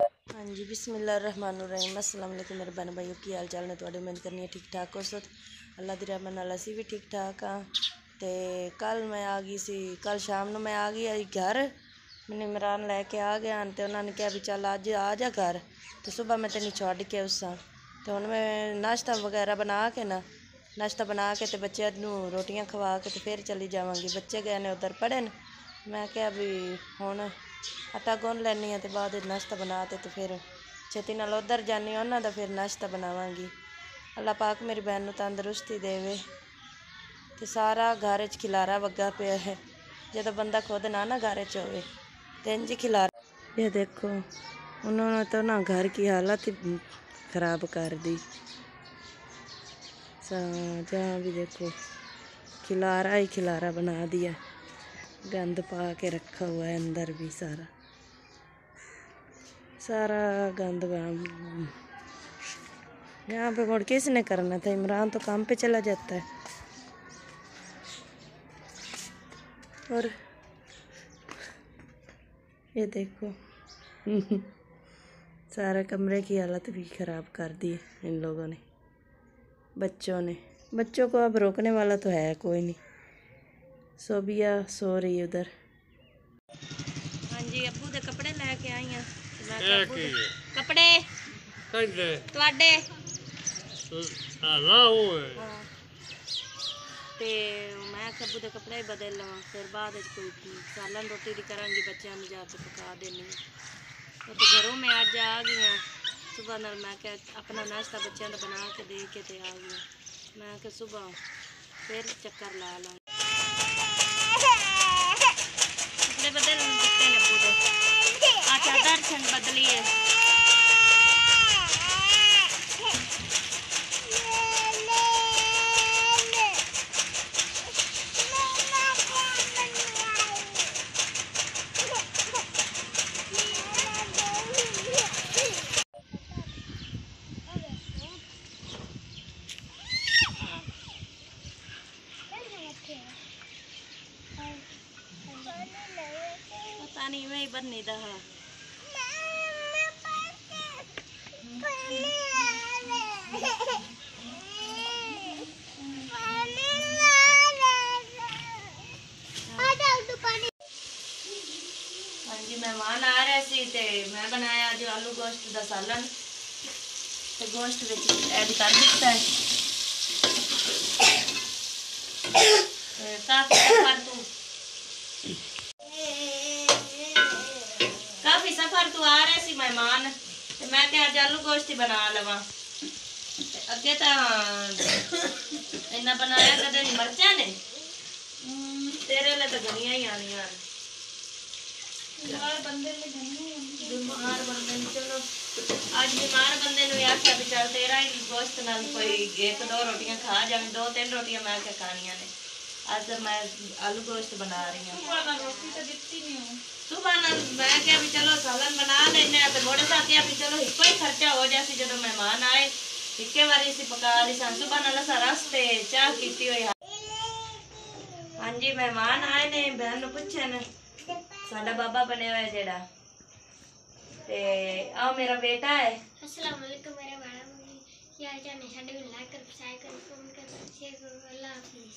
हाँ जी बिसमिल्लाम असलम मेरे भैन भाई की हाल चाल ने थोड़ी मेहनत करनी है? ठीक ठाक हो सो अल्लाह की रहमत नाल असी भी ठीक ठाक हाँ। तो कल मैं आ गई सी, कल शाम मैं आ गई आई घर। मैंने इमरान लैके आ गया तो उन्होंने कहा भी चल अज आ जा घर। तो सुबह मैं तेन छोड़ के उस तो हूँ मैं नाश्ता वगैरह बना के ना, नाश्ता बना के तो बच्चों रोटियाँ खवा के तो फिर चली जावगी। बच्चे गए ने उधर पढ़े न। ਮੈਂ ਕਿਹਾ ਵੀ ਹੁਣ ਆਟਾ ਗੁੰਨ ਲੈਣੀ ਆ ਤੇ ਬਾਅਦ ਵਿੱਚ ਨਾਸ਼ਤਾ ਬਣਾ ਤੇ ਤੇ ਫਿਰ ਛੇਤੀ ਨਾਲ ਉਧਰ ਜਾਣੀ ਉਹਨਾਂ ਦਾ ਫਿਰ ਨਾਸ਼ਤਾ ਬਣਾਵਾਂਗੀ ਅੱਲਾਹ ਪਾਕ ਮੇਰੀ ਭੈਣ ਨੂੰ ਤੰਦਰੁਸਤੀ ਦੇਵੇ ਤੇ ਸਾਰਾ ਘਰ 'ਚ ਖਿਲਾਰਾ ਵੱਗਾ ਪਿਆ ਹੈ ਜਦੋਂ ਬੰਦਾ ਖੁਦ ਨਾ ਨਾ ਘਰ 'ਚ ਹੋਵੇ ਤੇ ਇੰਜ ਹੀ ਖਿਲਾਰਾ ਇਹ ਦੇਖੋ उन्होंने तो ना घर की हालत ही खराब कर दी सा- जहाँ भी देखो खिलारा ही खिलारा बना दिया गंद पा के रखा हुआ है अंदर भी सारा। सारा गंद यहाँ पे मुड़ किसने करना था? इमरान तो काम पे चला जाता है। और ये देखो, सारा कमरे की हालत भी ख़राब कर दी इन लोगों ने, बच्चों ने। बच्चों को अब रोकने वाला तो है कोई नहीं। सोबिया सो रही है उधर हाँ जी अबू ਦੇ ਕੱਪੜੇ ਲੈ ਕੇ ਆਈ ਆ ਮੈਂ ਕਿਹਾ ਅੱਬੂ ਦੇ ਕੱਪੜੇ ਕਹਿੰਦੇ ਤੁਹਾਡੇ ਆਲਾ ਹੋਏ ਹਾਂ ਤੇ ਮੈਂ ਕਿਹਾ ਅੱਬੂ ਦੇ ਕੱਪੜੇ ਬਦਲ ਲਵਾਂ ਫਿਰ ਬਾਅਦ ਵਿੱਚ ਕੋਈ ਸਾਲਨ ਰੋਟੀ ਦੀ ਕਰਾਂਗੀ ਬੱਚਿਆਂ ਨੂੰ ਜਾ ਕੇ ਪਕਾ ਦੇਣੀ ਉਹ ਤੇ ਘਰੋਂ ਮੈਂ ਅੱਜ ਆ ਗਈ ਹਾਂ ਸਵੇਰ ਨਾਲ ਮੈਂ ਕਿਹਾ ਆਪਣਾ ਨਾਸ਼ਤਾ ਬੱਚਿਆਂ ਦਾ ਬਣਾ ਕੇ ਦੇ ਕੇ ਤੇ ਆ ਗਈ ਹਾਂ। ਮੈਂ ਕਿਹਾ ਸਵੇਰ ਫਿਰ ਚੱਕਰ ਲਾ ਲਾਂ पानी में ही बनी दहा हाँ मेहमान आ रहे थे ते मैं बनाया जो आलू गोश्त का सालन। तो गोश्त बच्चे ऐड कर दिता है। ਮਹਿਮਾਨ, ਤੇ ਮੈਂ ਕਿਹਾ ਅੱਜ ਆਲੂ ਗੋਸ਼ਤ ਹੀ ਬਣਾ ਲਵਾਂ। ਤੇ ਅੱਗੇ ਤਾਂ ਇੰਨਾ ਬਣਾਇਆ ਕਦੇ ਨਹੀਂ, ਮਰਚਾਂ ਨੇ? ਤੇਰੇ ਲਈ ਤਾਂ ਗਣੀਆਂ ਹੀ ਆਣੀਆਂ ਨੇ। ਬਿਮਾਰ ਬੰਦੇ ਨੂੰ, ਚਲੋ। ਅੱਜ ਬਿਮਾਰ ਬੰਦੇ ਨੂੰ ਇਹ ਆਖਿਆ ਚੱਲ ਤੇਰਾ ਹੀ ਗੋਸ਼ਤ ਨਾਲ ਕੋਈ ਇੱਕ ਦੋ ਰੋਟੀਆਂ ਖਾ ਜਾਵੇਂ, ਦੋ ਤਿੰਨ ਰੋਟੀਆਂ ਮੈਂ ਕਿਹਾ ਖਾਣੀਆਂ ਨੇ। आज मैं आलू गोश्त बना रही तो हूँ। सुबह ना मैं क्या भी चलो सालन बना लेने तो थोड़े साथ क्या भी चलो हिको ही खर्चा हो जाए जो मेहमान आए। हिके बारी सी पका रही सन सुबह ना सा रस्ते चाह की हुई हाँ। जी मेहमान आए ने बहन पूछे न साडा बाबा बने हुआ है जेड़ा ते आ मेरा बेटा है। अस्सलाम वालेकुम मेरे बाड़ा मम्मी क्या जाने साडे को लाइक कर सब्सक्राइब कर कमेंट कर शेयर करो अल्लाह हाफिज़।